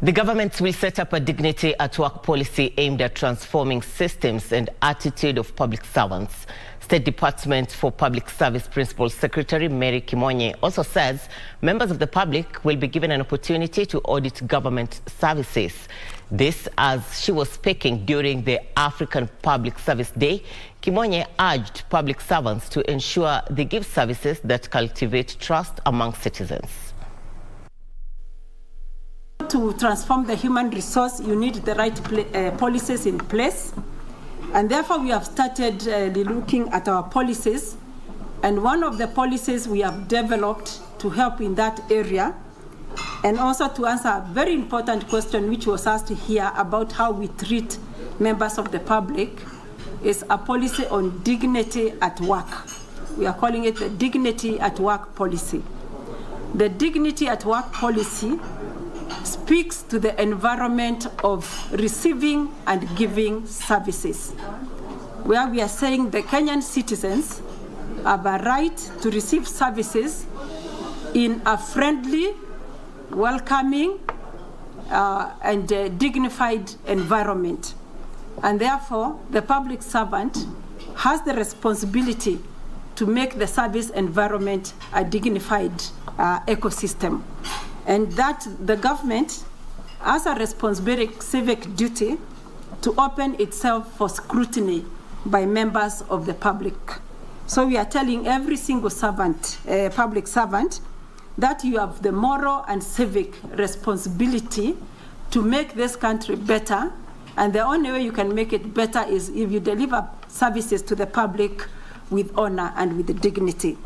The government will set up a dignity at work policy aimed at transforming systems and attitude of public servants. State Department for Public Service Principal Secretary Mary Kimonye also says members of the public will be given an opportunity to audit government services. This as she was speaking during the African Public Service Day. Kimonye urged public servants to ensure they give services that cultivate trust among citizens to transform the human resource, you need the right uh, policies in place. And therefore, we have started uh, looking at our policies. And one of the policies we have developed to help in that area, and also to answer a very important question which was asked here about how we treat members of the public, is a policy on dignity at work. We are calling it the Dignity at Work policy. The Dignity at Work policy speaks to the environment of receiving and giving services, where we are saying the Kenyan citizens have a right to receive services in a friendly, welcoming, uh, and uh, dignified environment. And therefore, the public servant has the responsibility to make the service environment a dignified uh, ecosystem and that the government has a responsibility, civic duty to open itself for scrutiny by members of the public. So we are telling every single servant, uh, public servant, that you have the moral and civic responsibility to make this country better. And the only way you can make it better is if you deliver services to the public with honor and with dignity.